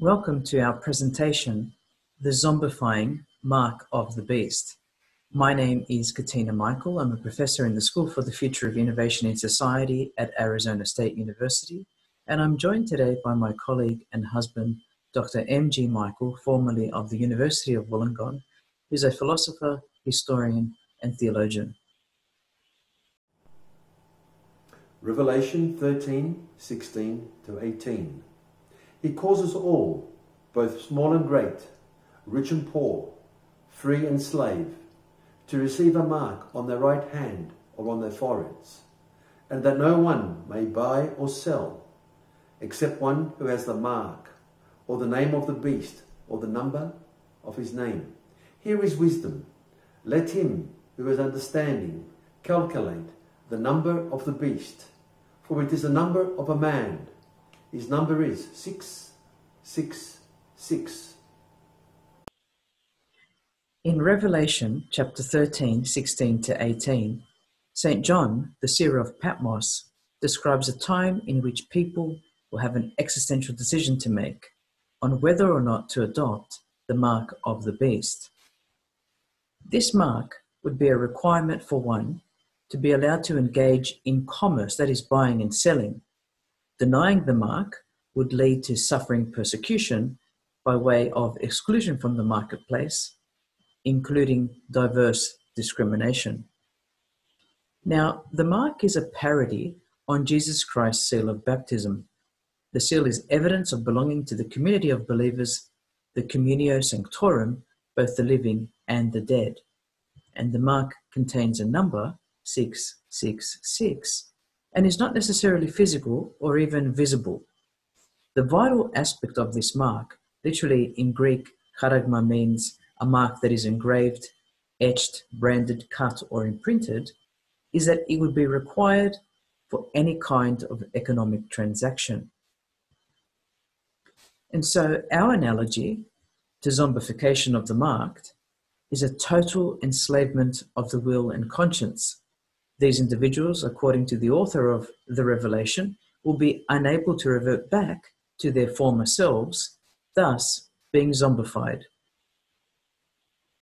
Welcome to our presentation, The Zombifying Mark of the Beast. My name is Katina Michael. I'm a professor in the School for the Future of Innovation in Society at Arizona State University, and I'm joined today by my colleague and husband, Dr. M.G. Michael, formerly of the University of Wollongong, who's a philosopher, historian, and theologian. Revelation 13, 16 to 18. He causes all, both small and great, rich and poor, free and slave, to receive a mark on their right hand or on their foreheads, and that no one may buy or sell, except one who has the mark, or the name of the beast, or the number of his name. Here is wisdom. Let him who has understanding calculate the number of the beast, for it is the number of a man his number is 666. In Revelation chapter 13, 16 to 18, St. John, the seer of Patmos, describes a time in which people will have an existential decision to make on whether or not to adopt the mark of the beast. This mark would be a requirement for one to be allowed to engage in commerce, that is, buying and selling, Denying the mark would lead to suffering persecution by way of exclusion from the marketplace, including diverse discrimination. Now, the mark is a parody on Jesus Christ's seal of baptism. The seal is evidence of belonging to the community of believers, the communio sanctorum, both the living and the dead. And the mark contains a number, 666, and is not necessarily physical or even visible. The vital aspect of this mark, literally in Greek, charagma means a mark that is engraved, etched, branded, cut, or imprinted, is that it would be required for any kind of economic transaction. And so, our analogy to zombification of the marked is a total enslavement of the will and conscience these individuals, according to the author of the Revelation, will be unable to revert back to their former selves, thus being zombified.